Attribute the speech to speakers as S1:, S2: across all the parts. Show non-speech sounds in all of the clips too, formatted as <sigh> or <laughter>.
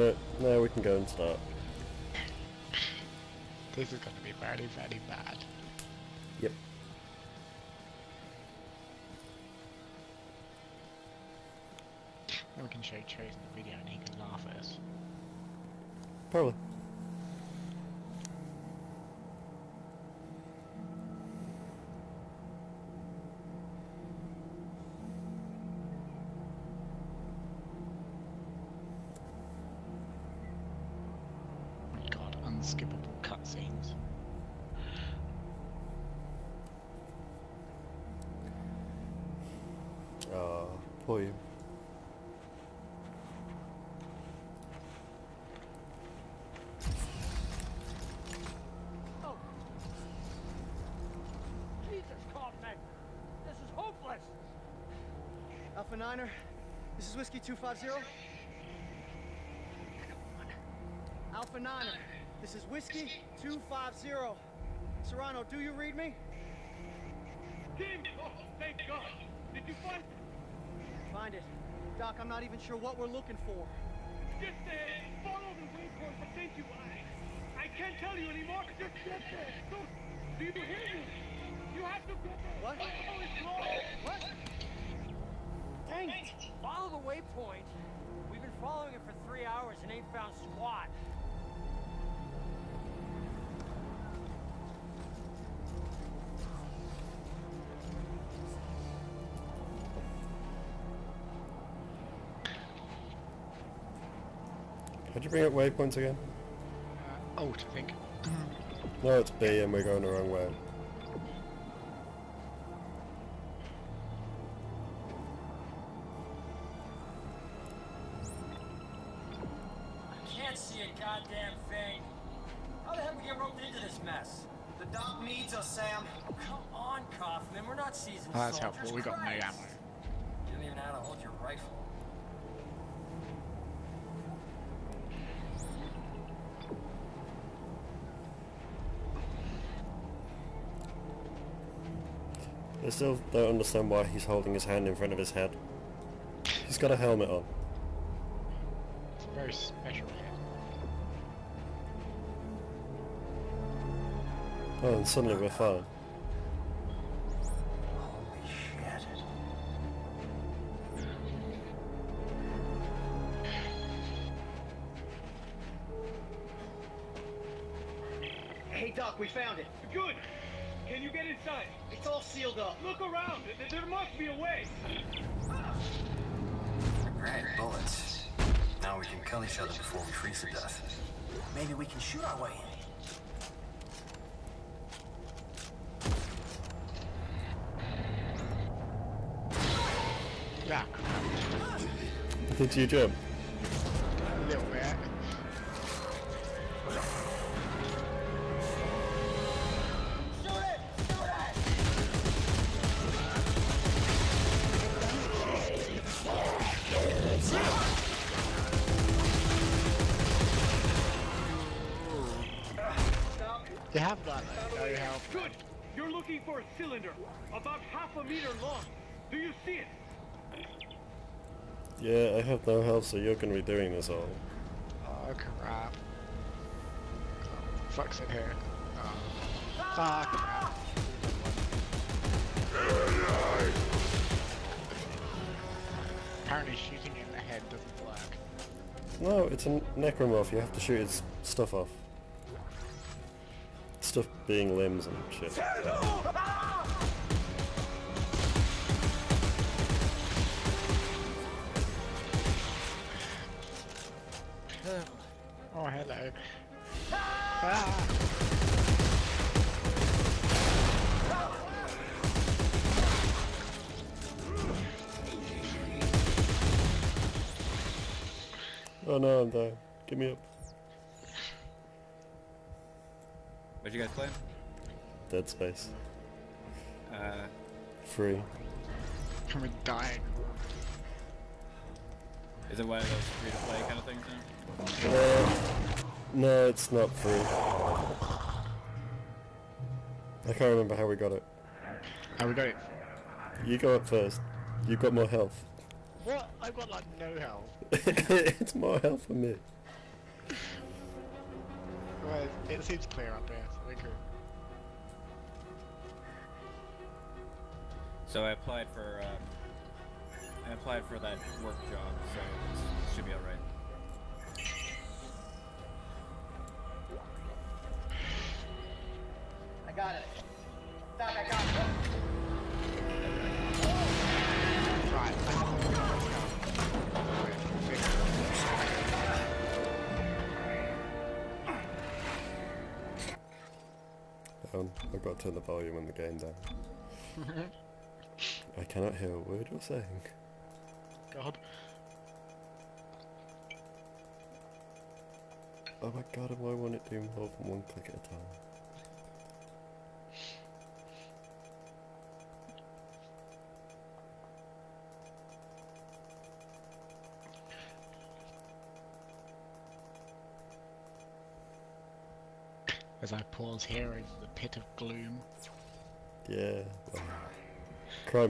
S1: Uh, Alright, now we can go and start.
S2: This is going to be very, very bad.
S1: Yep.
S2: Then we can show in the video and he can laugh at us.
S1: Probably.
S2: Oh my god, unskippable cutscenes.
S1: Uh, Poor oh. you.
S3: Jesus, Kaufman! This is hopeless!
S4: Alpha Niner, this is Whiskey 250. Alpha Niner, this is Whiskey 250. Serrano, do you read me?
S3: Tim! Oh, thank God! Did you find it?
S4: Find it. Doc, I'm not even sure what we're looking for.
S3: Just uh, follow the waypoint that sent you. I, I can't tell you anymore. Just get there. Don't. Do you hear me? You have to go.
S4: What?
S3: Oh, it's wrong.
S4: What? Dang it!
S5: Follow the waypoint. We've been following it for three hours and ain't found squat.
S1: How'd you bring up waypoints again?
S2: Uh, alt, I think.
S1: No, it's B and we're going the wrong way.
S5: I
S1: still don't understand why he's holding his hand in front of his head. He's got a helmet on.
S2: It's a very special hit.
S1: Oh, and suddenly we're fine.
S3: Must be a way.
S6: Right, bullets. Now we can kill each other before we freeze to death. Maybe we can shoot our way in.
S2: Yeah,
S1: Did you jump?
S2: You have got no help.
S3: Good. You're looking for a cylinder about half a meter long. Do you see it?
S1: Yeah, I have no health, so you're gonna be doing this all.
S2: Oh crap. Fuck's in here. Oh. Fuck crap. Apparently shooting in the head doesn't work.
S1: No, it's a necromorph. You have to shoot its stuff off. Stuff being limbs and shit.
S2: Oh hello. Ah!
S1: Oh no, I'm dying. Get me up.
S7: What'd you guys play?
S1: Dead Space.
S7: Uh,
S1: Free.
S2: From a dying.
S7: is it one of those free to play kind of things now?
S1: Uh, no, it's not free. I can't remember how we got it.
S2: How we got it.
S1: You go up first. You've got more health.
S2: What? I've got like no health. <laughs>
S1: it's more health for me.
S2: It seems clear up here, so we're good.
S7: So I applied for um, I applied for that work job, so it should be all right.
S4: I got it. Doc, I got it.
S2: Right.
S1: Um, I've got to turn the volume on the game down. <laughs> I cannot hear a word you're saying.
S2: God.
S1: Oh my god, why won't it do more than one click at a time?
S2: As I pause here in the pit of gloom.
S1: Yeah. Well, cry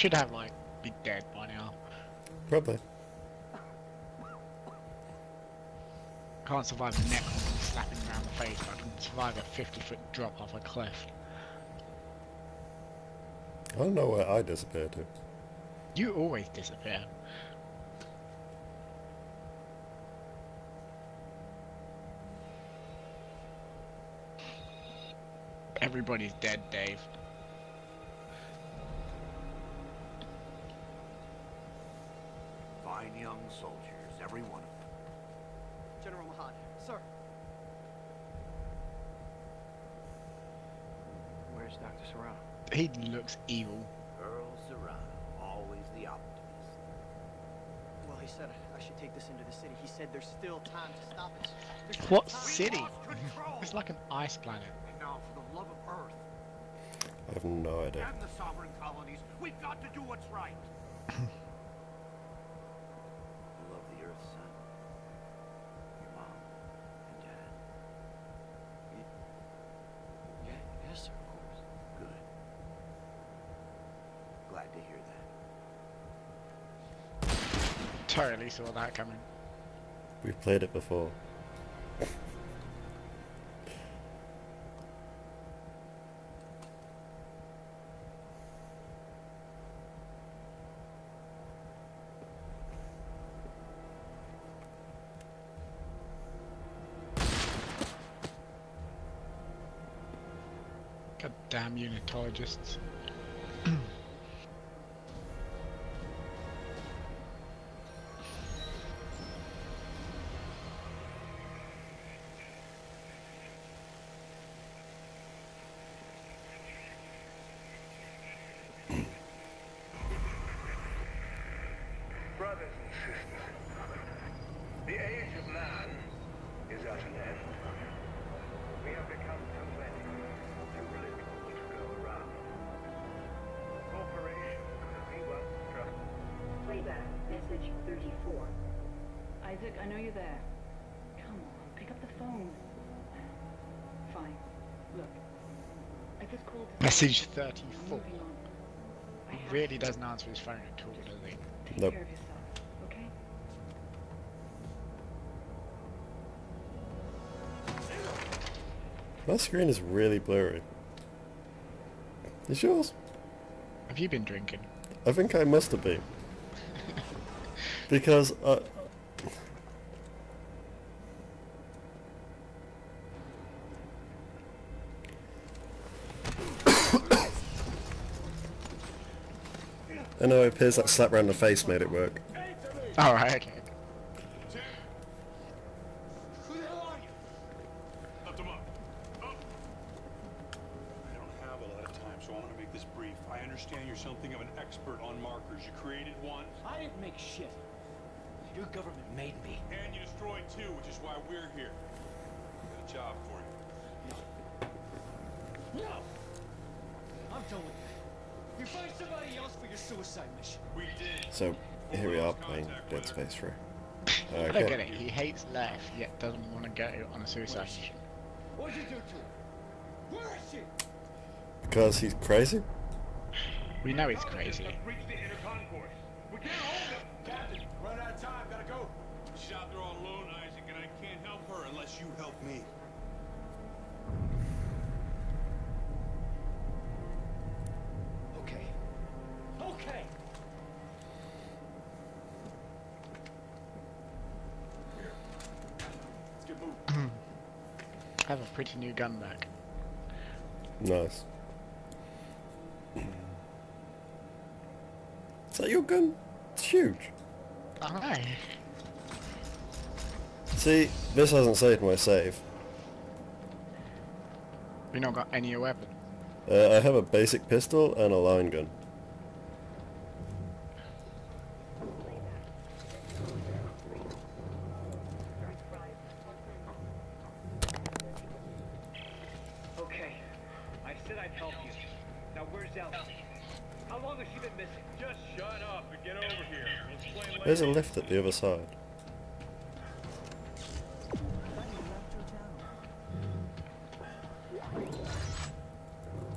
S2: should have like be dead by now.
S1: Probably.
S2: Can't survive a neck slapping around the face, but I can survive a 50 foot drop off a cliff.
S1: I don't know where I disappeared to.
S2: You always disappear. Everybody's dead, Dave.
S6: Fine young soldiers, every one of them.
S4: General Mahad, sir.
S8: Where's Dr. Serrano?
S2: He looks evil.
S6: Earl Serrano, always the optimist.
S4: Well, he said I should take this into the city. He said there's still time to stop it.
S2: What city? It's like an ice planet.
S8: And now, for the love of Earth
S1: I have no idea.
S8: and the sovereign colonies, we've got to do what's right. <clears throat>
S6: Love the Earth, son. Your mom and dad.
S4: Yeah, yes, sir, of course.
S6: Good. Glad to hear that.
S2: Totally saw that coming.
S1: We've played it before.
S2: God damn unitologists.
S9: 34.
S10: Isaac, I know you're there. Come on, pick up the phone. Fine. Look, I just called
S2: Message 34.
S10: moving on. I
S2: He really
S10: to.
S2: doesn't answer his phone at all, does he?
S10: Take
S1: Nope.
S10: care of yourself, okay?
S1: My screen is really blurry. Is yours?
S2: Have you been drinking?
S1: I think I must have been. Because uh, <coughs> I know it appears that slap round the face made it work.
S2: Alright, okay.
S8: I'm done with that. You find somebody else for your suicide mission.
S11: We did.
S1: So here we are playing Dead Space 3.
S2: I don't get it. He hates life, yet doesn't want to go on a suicide mission.
S8: What'd you do to her? Where is she?
S1: Because he's crazy?
S2: We know he's crazy. Have a pretty new gun back.
S1: Nice. Is that your gun? It's huge.
S2: I know.
S1: See, this hasn't saved my save.
S2: We not got any weapon.
S1: Uh, I have a basic pistol and a line gun.
S4: Okay. I said I'd help you. Now where's Ellie? How long has she been missing?
S3: Just shut up and get over here. We'll.
S1: There's a lift at the other side.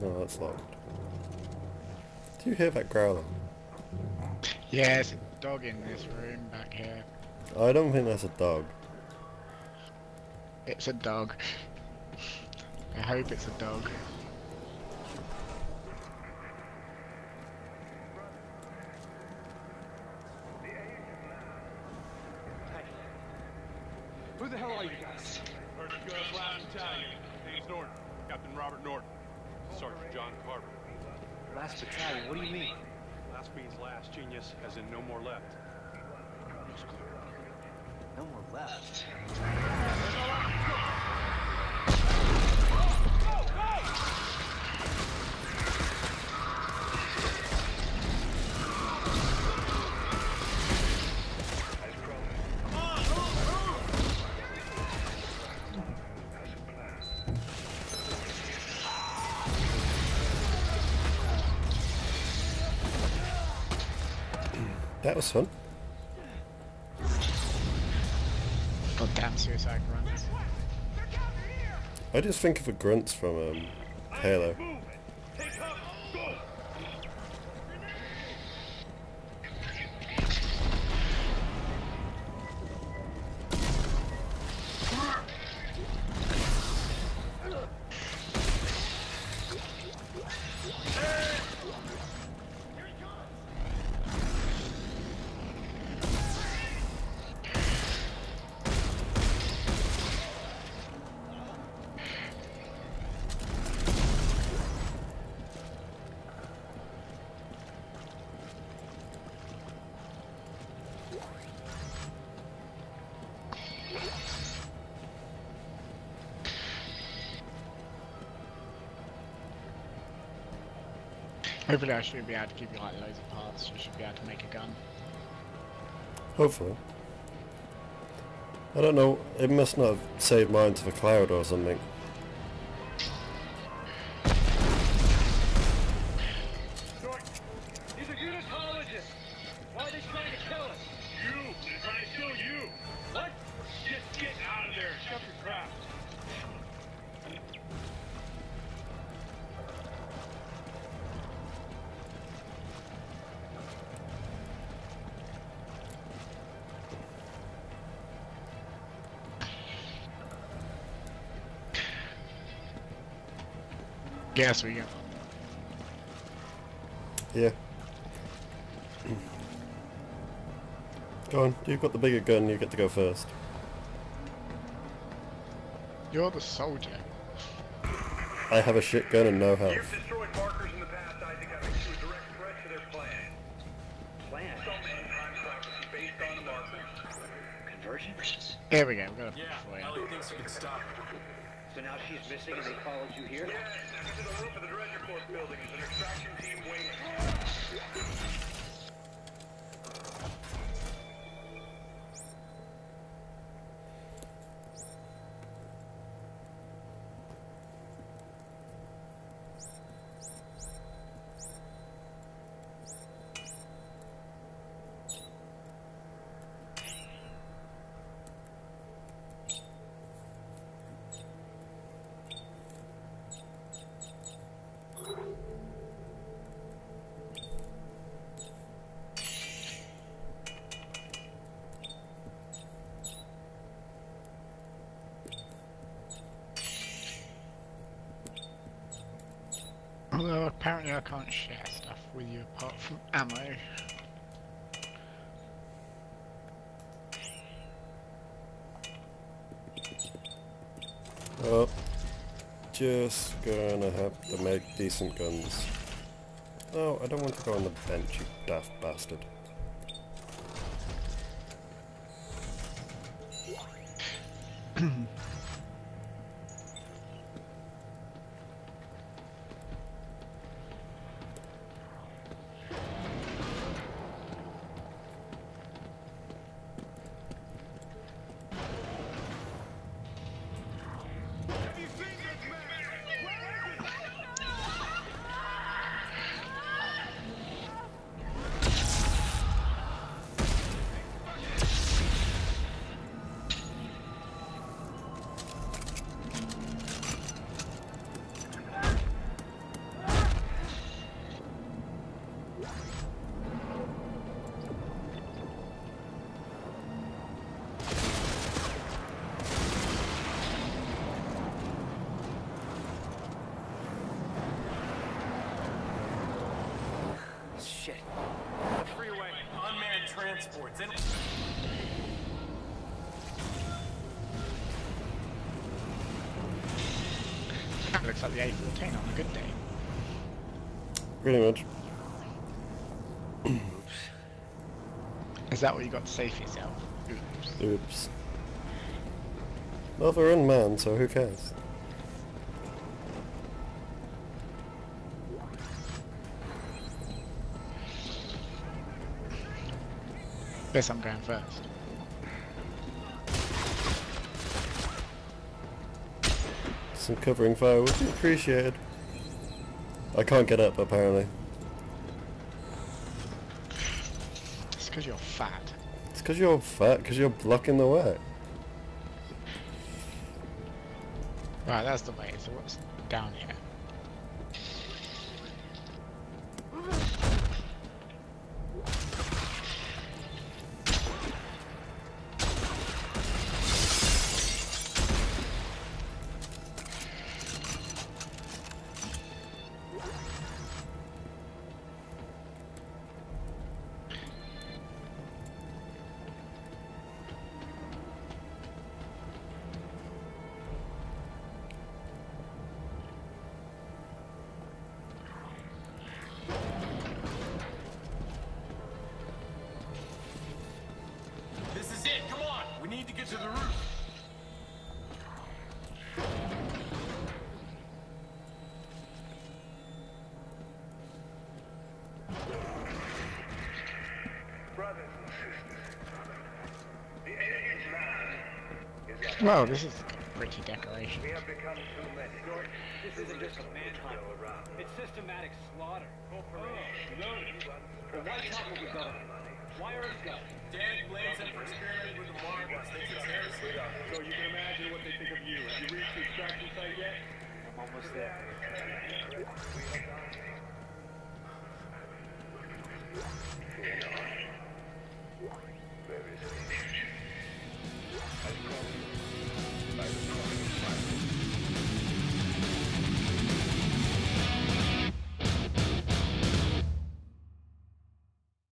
S1: No, that's locked. Do you hear that growling?
S2: Yeah, there's a dog in this room back here.
S1: I don't think that's a dog.
S2: It's a dog. I hope it's a dog.
S8: Who the hell are you guys?
S11: First uh, last battalion. Name's Norton. Captain Robert Norton. Sergeant John Carver.
S8: Last battalion, what do you mean?
S11: Last means last, genius, as in no more left.
S8: No more left.
S1: That was fun.
S2: Goddamn suicide runs.
S1: I just think of the grunts from um, Halo.
S2: Hopefully I should be able to give you like loads of parts. You should be able to make a gun.
S1: Hopefully. I don't know, it must not have saved mine to the cloud or something.
S2: Yes, we go.
S1: Yeah. Go on, you've got the bigger gun, you get to go first.
S2: You're the soldier.
S1: I have a shit gun and no health.
S12: You've destroyed markers in the past, Isaac. That makes you a direct threat to their plan.
S8: Plan?
S12: Some end-time prophecy based on markers.
S8: Conversion?
S2: Here we go. We've got a
S6: Yeah,
S2: for.
S6: Ellie thinks you can stop it.
S3: So now she's missing and they followed you here?
S12: Yes, I'm to the roof of the Dredger Corp building. There's an extraction team waiting.
S2: Although apparently I can't share stuff with you apart from ammo.
S1: Well, just gonna have to make decent guns. Oh, I don't want to go on the bench, you daft bastard.
S7: Transports. In
S2: Kinda looks like the A14 on a good day.
S1: Pretty much. <clears throat>
S2: Is that what you got to say for yourself? Oops.
S1: Oops. Well, they're unmanned, so who cares?
S2: Guess I'm going first.
S1: Some covering fire would be appreciated. I can't get up, apparently.
S2: It's because you're fat.
S1: It's because you're fat, because you're blocking the way.
S2: Right, that's the way. So what's down here?
S12: Of man is at
S2: Well, this is pretty decoration.
S12: We have become too many.
S3: This isn't just a manhunt. It's systematic slaughter.
S12: Oh, Corporation.
S3: But why talk with the government? Why Earth go?
S7: Dan blames him for experimenting with the marbles. Thinks it's heresy.
S11: So you can imagine what they think of you. Have you reached the extraction site yet?
S3: I'm almost there.
S12: Fear not.